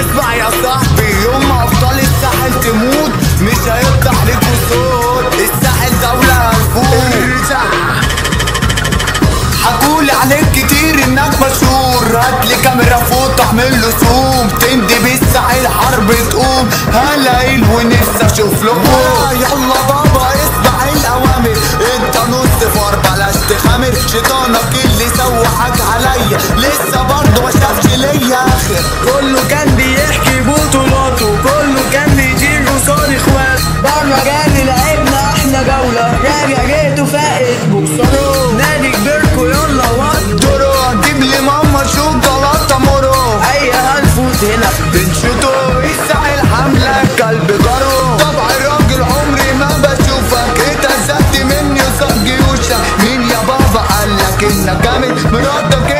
اسمع يا صاحبي يوم ما ابطال الساحل تموت مش هيفتح ليكوا صوت الساحل دولة هنفوت حكولي عليك كتير إنك مشهور. هاتلي كاميرا فوق اعمل له زوم. تندي بالساحل حرب تقوم. هلاقيل ونفسي أشوف له يلا بابا اسمع الأوامر. انت نص فار بلاش تخامر شيطانك اللي سوحك عليا نادي كبركوا يلا وقت دورو هجيب لي ماما شوكولاته مرو اي هنفوت هنا بنشوتو الساحل حملة كلب جرو طبع الراجل عمري ما بشوفك اتهزقت مني وصاب جيوشك مين يا بابا قالك انك جامد مراتك